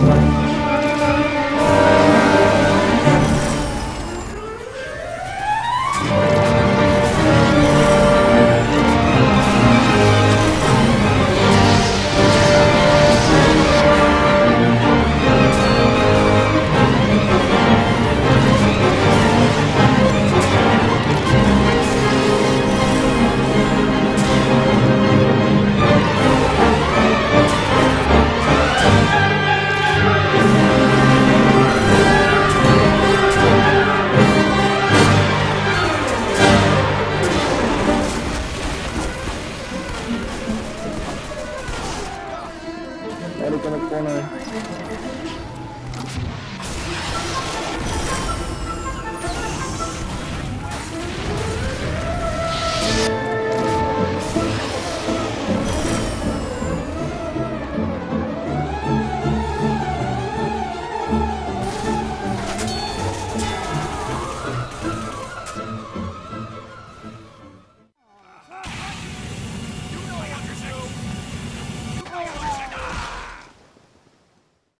Bye. Eric in the corner.